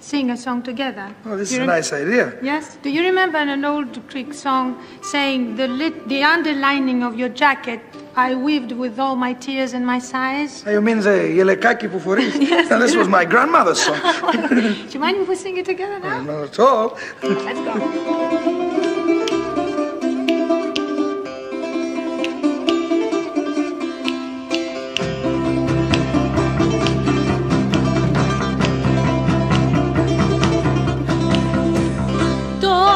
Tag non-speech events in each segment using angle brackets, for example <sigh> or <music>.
sing a song together. Oh, this is a nice idea. Yes. Do you remember an old Greek song saying, the, lit- the underlining of your jacket I weaved with all my tears and my sighs? Oh, you mean the Yelekaki Pufuris? <laughs> yes. Now, this was my grandmother's song. <laughs> Do you mind if we sing it together <laughs> oh, now? Not at all. Let's go.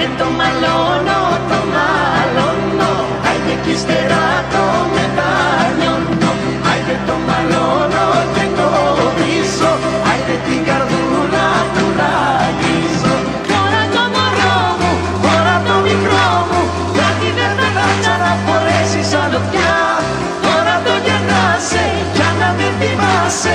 Άιντε το μαλώνω, το μαλώνω, άιντε κι ύστερα το μετανιώνω. Άιντε το μαλώνω και το βρίσω, άιντε την καρδούλα του ραγίζω. Χώρα το μωρό μου, χώρα το μικρό μου, γιατί δεν θα ξαναφορέσεις άλλο πια. Τώρα το γεννάσαι, για να με θυμάσαι,